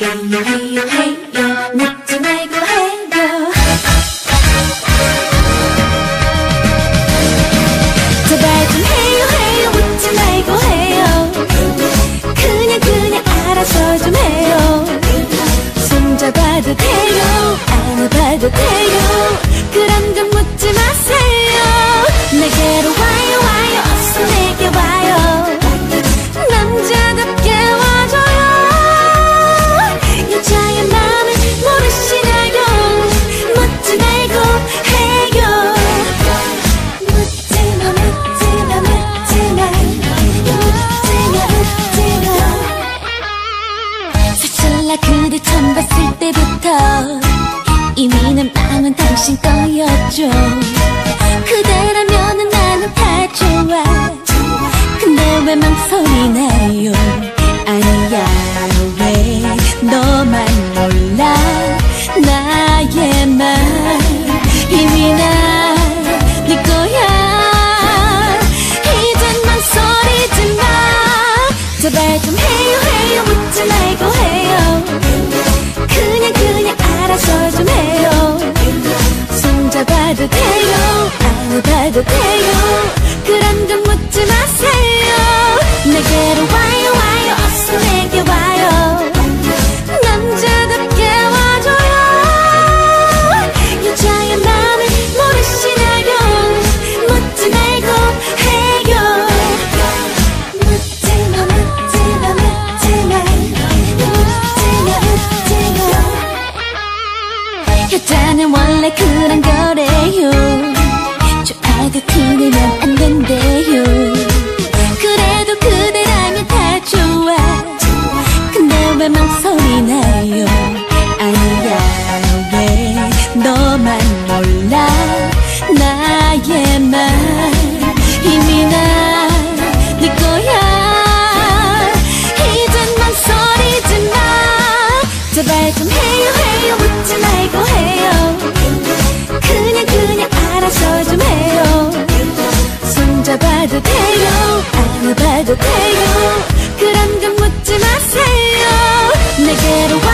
헤이요 헤이요 헤이요 눕지 말고 헤이요 제발 좀 헤이요 헤이요 웃지 말고 헤이요 그냥 그냥 알아서 좀 해요 손잡아도 돼요 안아봐도 돼요 사랑은 당신 거였죠. 그대라면 나는 다 좋아. 근데 왜 망설이나요? 아니야 왜? 너만 몰라. 돼요. 그런 좀 망설이 나요. 아니야 왜 너만 몰라. 나의 말 이미 나네 거야. 이젠 망설이지 마 제발 좀 해요 해요. 묻지 말고 해요. 그냥 그냥 알아서 좀 해요. 손잡아도 돼요. 안아봐도 돼요. 그런 건 get away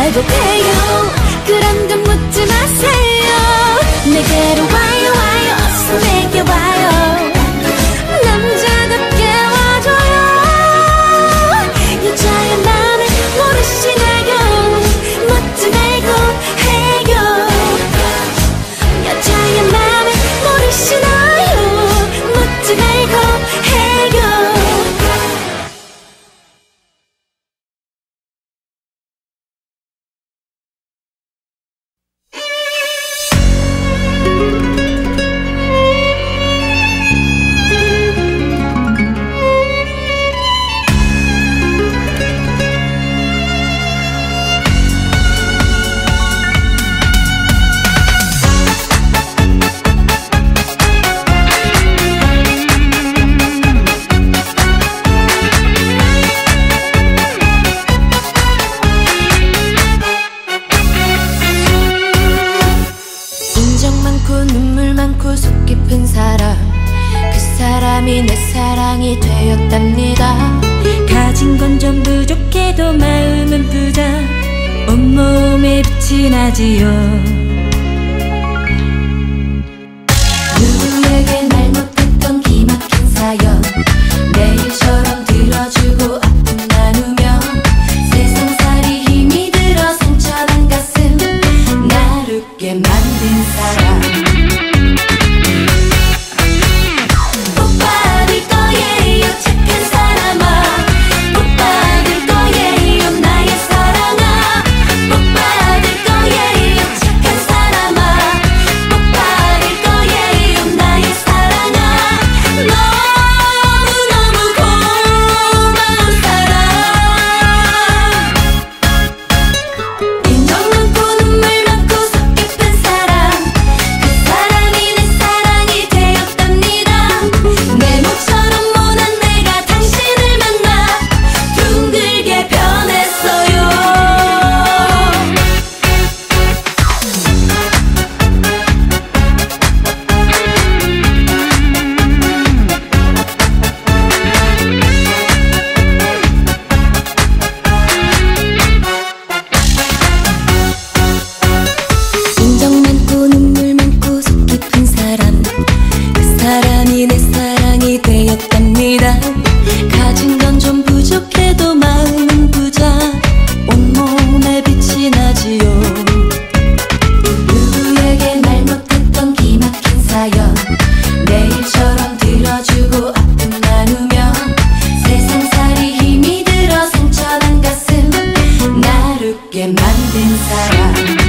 갈고해요. 그런 건 묻지 마세요. 내게로 와요 와요. 어서 내게 와요. 사랑이 되었답니다. 가진 건 좀 부족해도 마음은 부자. 온몸에 빛이 나지요. 내게 만든 사람